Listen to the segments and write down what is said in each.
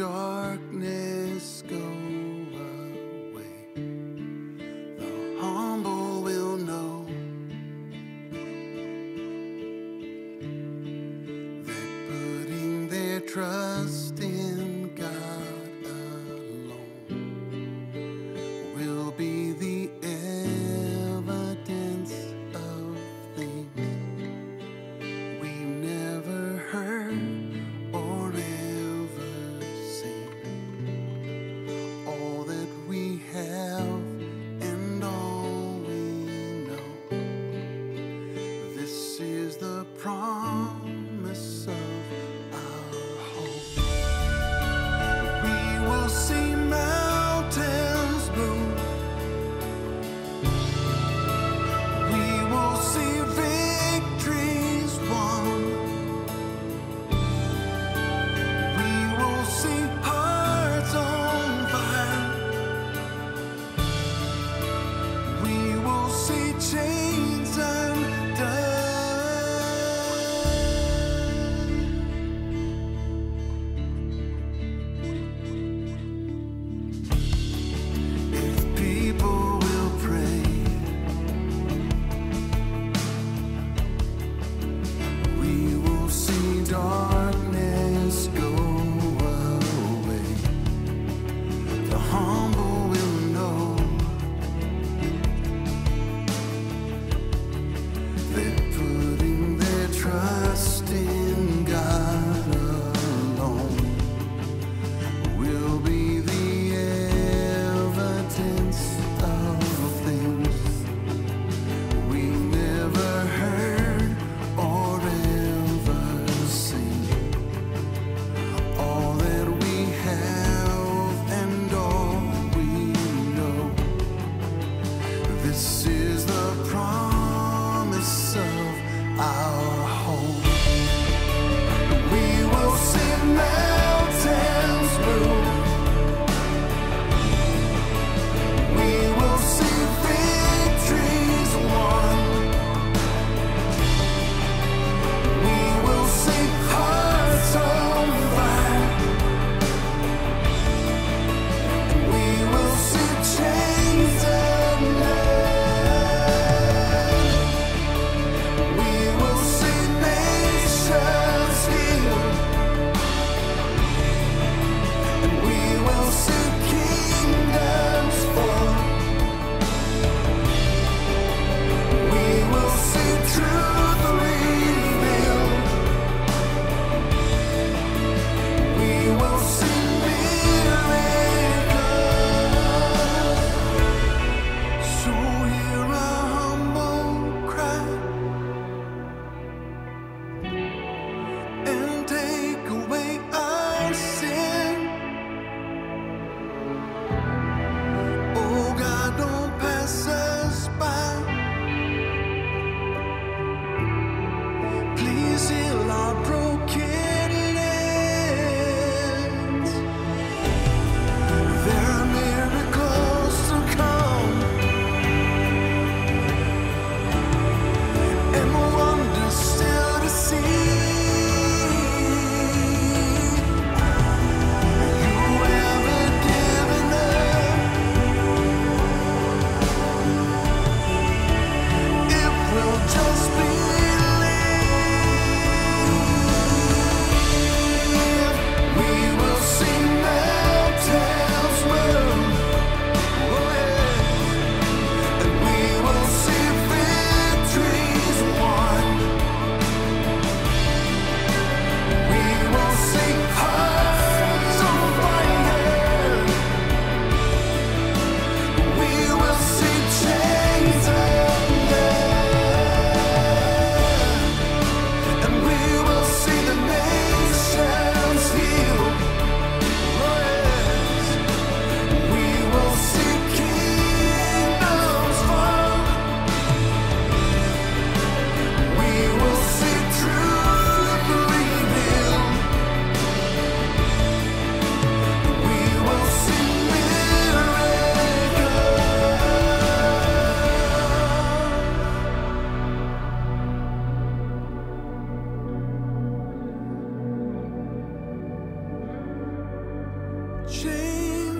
see home. See.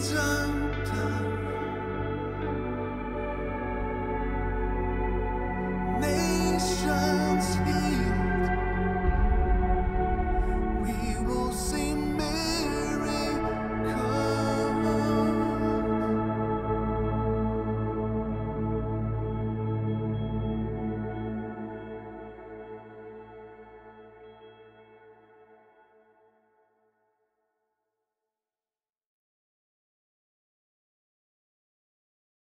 真